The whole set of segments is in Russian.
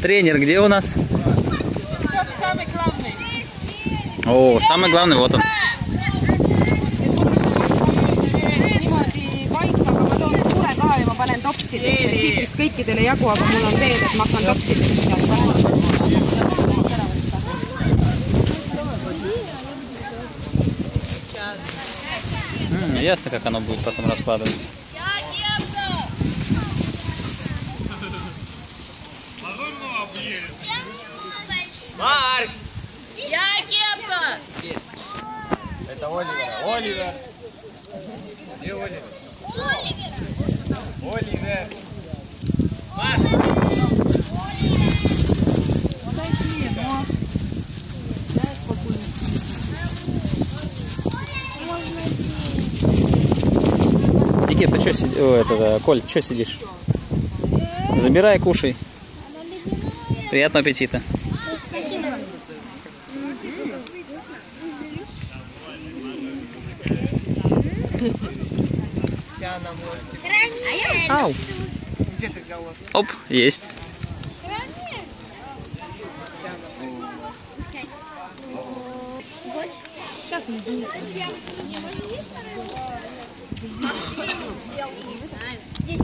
Тренер где у нас? Самый главный. О, самый главный, вот он. ясно, как оно будет потом раскладываться. Марк! Я кепка! Это Оливер. Оливер. Где Оливер? Оливер. Никит, ты что сидишь? это, Коль, что сидишь? Забирай, кушай. Приятного аппетита. Ау. Где ты взял ложку? Оп, есть.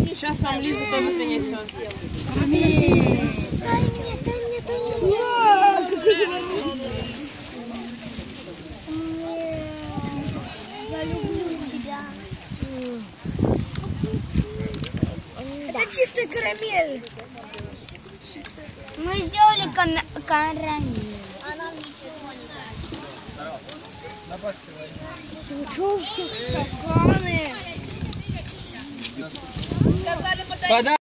Сейчас вам Лиза тоже принесет. Дай мне, дай мне, дай мне. Я люблю тебя. Это чистая карамель. Мы сделали кам- карамель. Что у всех стаканы? Вода.